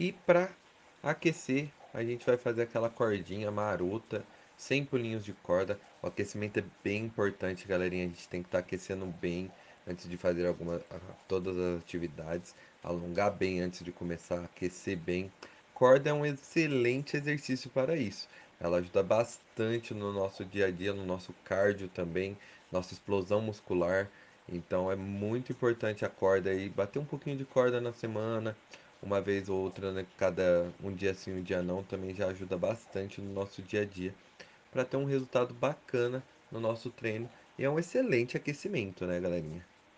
E para aquecer, a gente vai fazer aquela cordinha marota, sem pulinhos de corda. O aquecimento é bem importante, galerinha. A gente tem que estar tá aquecendo bem antes de fazer alguma, todas as atividades. Alongar bem antes de começar a aquecer bem. Corda é um excelente exercício para isso. Ela ajuda bastante no nosso dia a dia, no nosso cardio também, nossa explosão muscular. Então é muito importante a corda aí, bater um pouquinho de corda na semana, uma vez ou outra, né? Cada um dia sim, um dia não, também já ajuda bastante no nosso dia a dia para ter um resultado bacana no nosso treino e é um excelente aquecimento, né, galerinha?